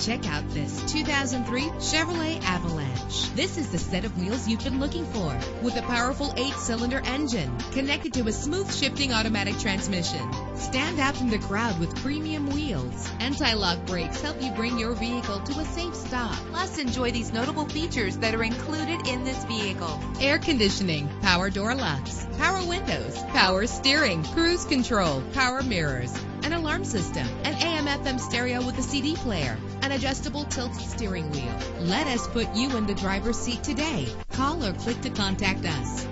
Check out this 2003 Chevrolet Avalanche. This is the set of wheels you've been looking for with a powerful eight-cylinder engine connected to a smooth shifting automatic transmission. Stand out from the crowd with premium wheels. Anti-lock brakes help you bring your vehicle to a safe stop. Plus, enjoy these notable features that are included in this vehicle. Air conditioning, power door locks, power windows, power steering, cruise control, power mirrors, an alarm system, an AM FM stereo with a CD player, an adjustable tilt steering wheel. Let us put you in the driver's seat today. Call or click to contact us.